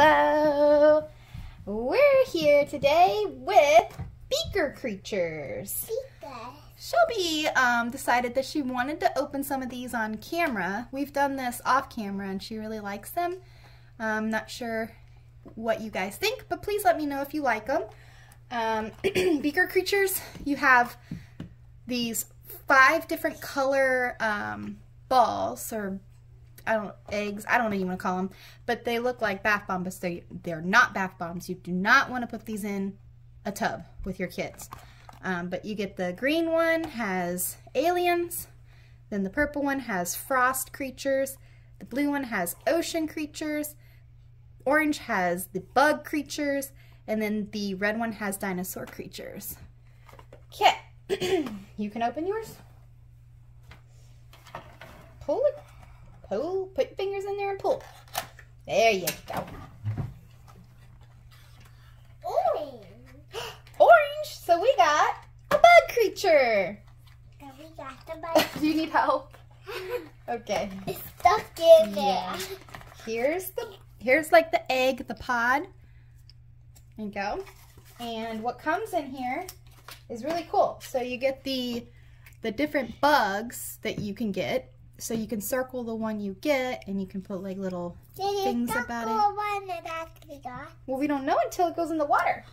Hello! We're here today with beaker creatures. Shelby um, decided that she wanted to open some of these on camera. We've done this off camera and she really likes them. I'm not sure what you guys think, but please let me know if you like them. Um, beaker creatures, you have these five different color um, balls or I don't eggs. I don't even want to call them, but they look like bath bombs. They they're not bath bombs. You do not want to put these in a tub with your kids. Um, but you get the green one has aliens, then the purple one has frost creatures, the blue one has ocean creatures, orange has the bug creatures, and then the red one has dinosaur creatures. Okay, you can open yours. Pull it Pull, put your fingers in there and pull. There you go. Orange. Orange. So we got a bug creature. And we got the bug. Do you need help? Okay. It's stuck in there. Yeah. Here's the here's like the egg, the pod. There you go. And what comes in here is really cool. So you get the the different bugs that you can get so you can circle the one you get and you can put like little Did things about it. One that got? Well, we don't know until it goes in the water.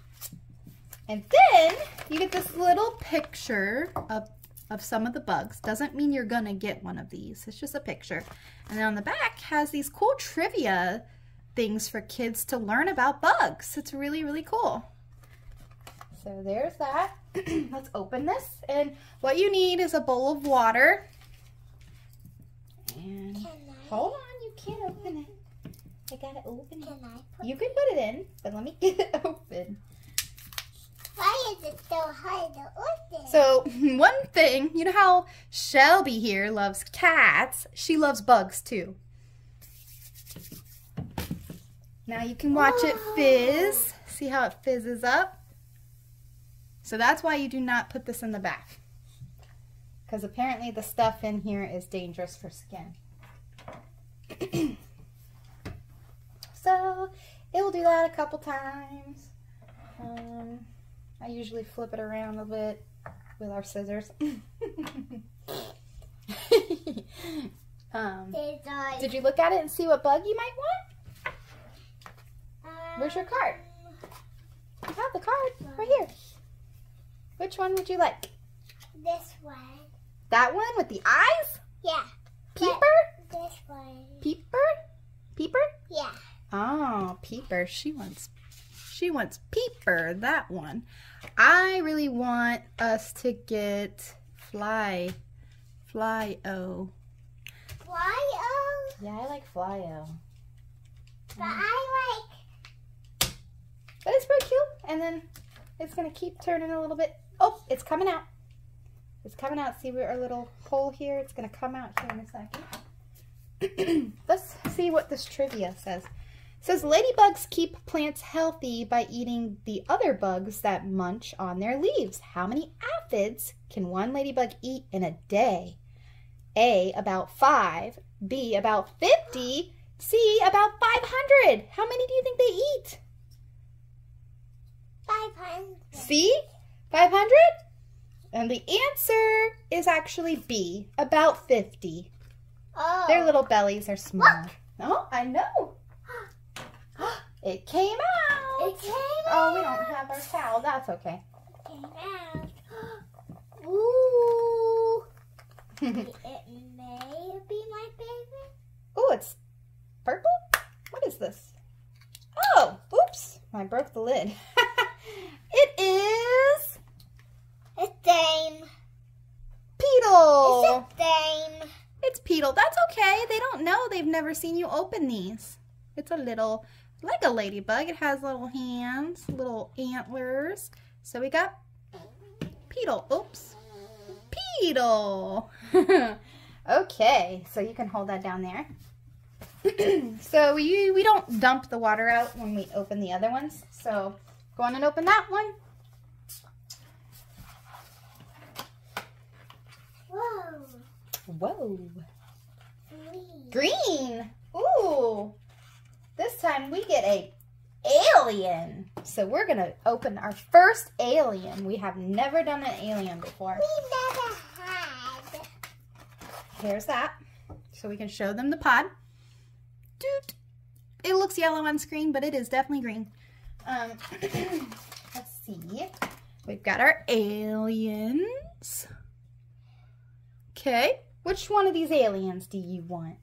And then you get this little picture of, of some of the bugs. Doesn't mean you're going to get one of these. It's just a picture. And then on the back has these cool trivia things for kids to learn about bugs. It's really, really cool. So there's that. Let's open this. And what you need is a bowl of water. And hold on, you can't open it. I gotta open it. Can I put You can put it in, but let me get it open. Why is it so hard to open? So, one thing, you know how Shelby here loves cats? She loves bugs too. Now you can watch it fizz. See how it fizzes up? So that's why you do not put this in the back. Because apparently the stuff in here is dangerous for skin. So, it will do that a couple times. Um, I usually flip it around a bit with our scissors. um, did you look at it and see what bug you might want? Where's your card? You have the card right here. Which one would you like? This one. That one with the eyes? Yeah. Peeper? This one. Peeper? Peeper? Yeah. Oh, Peeper. She wants she wants Peeper, that one. I really want us to get Fly. Fly O. Why? Oh, Yeah, I like Fly O. but I like. But it's pretty cute. And then it's gonna keep turning a little bit. Oh, it's coming out. It's coming out. See we our little hole here? It's gonna come out here in a second. Let's see what this trivia says. It says ladybugs keep plants healthy by eating the other bugs that munch on their leaves. How many aphids can one ladybug eat in a day? A, about five. B, about 50. C, about 500. How many do you think they eat? Five hundred. C, 500? And the answer is actually B, about 50. Oh. Their little bellies are small. Oh, I know. It came out. It came out. Oh, we don't have our towel. That's okay. It Came out. Ooh. It may be my favorite. oh, it's purple? What is this? Oh, oops. I broke the lid. it is It's Dame. Beetle. It's a Dame. It's Beetle. That's okay. They don't know. They've never seen you open these. It's a little, like a ladybug. It has little hands, little antlers. So we got Beetle. Oops. Beetle. okay, so you can hold that down there. so we, we don't dump the water out when we open the other ones. So go on and open that one. Whoa. Whoa. Green. Green. Ooh. This time we get a alien. So we're going to open our first alien. We have never done an alien before. We never had. Here's that. So we can show them the pod. Doot. It looks yellow on screen, but it is definitely green. Um, let's see. We've got our aliens. Okay. Which one of these aliens do you want?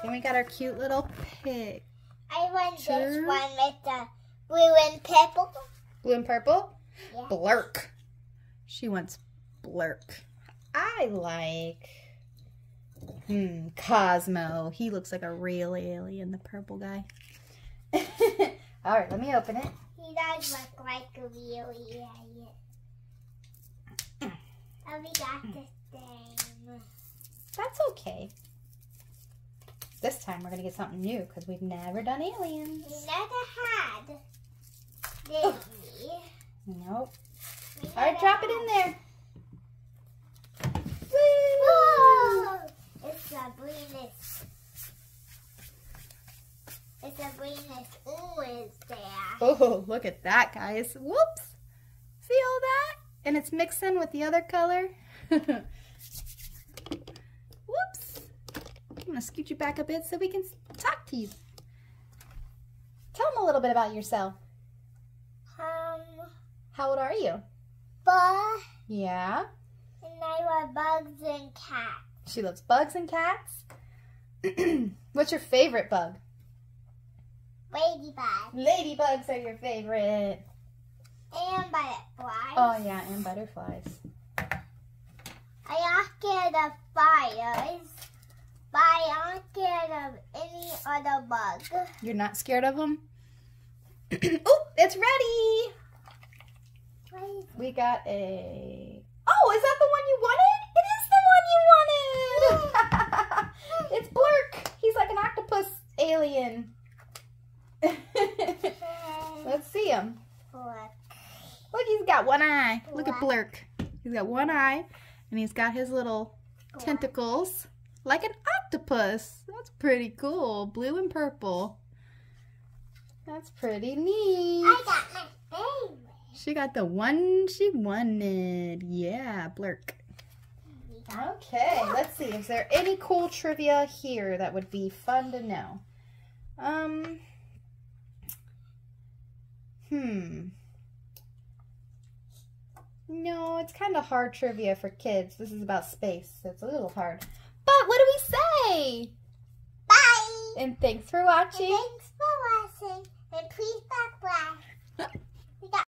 Then we got our cute little pig. I want this one with the blue and purple. Blue and purple? Yeah. Blurk. She wants Blurk. I like, hmm, Cosmo. He looks like a real alien, the purple guy. All right, let me open it. He does look like a real alien. And we got the same. That's okay. This time we're going to get something new because we've never done aliens. We never had. Did we? Nope. We All right, drop it in had. there. Whoa! It's a greenest. It's a greenest. Ooh, is there? Oh, look at that, guys. Whoops. See all that? And it's mixing with the other color. Whoops. I'm to scoot you back a bit so we can talk to you. Tell them a little bit about yourself. Um, How old are you? but Yeah. and I love bugs and cats. She loves bugs and cats. What's your favorite bug? Ladybug Ladybugs are your favorite. And butterflies. Oh, yeah, and butterflies. I am scared of fires, but I am scared of any other bug. You're not scared of them? oh, it's ready. We got a. Oh, is that the one you wanted? It is the one you wanted. it's Blurk. He's like an octopus alien. Let's see him. Look. Look, he's got one eye. Look at. Blurk. He's got one eye, and he's got his little tentacles like an octopus. That's pretty cool. Blue and purple. That's pretty neat. I got my favorite. She got the one she wanted. Yeah, Blurk. Okay, let's see. Is there any cool trivia here that would be fun to know? Um, hmm. No, it's kind of hard trivia for kids. This is about space, so it's a little hard. But what do we say? Bye. And thanks for And watching. thanks for watching. And please subscribe.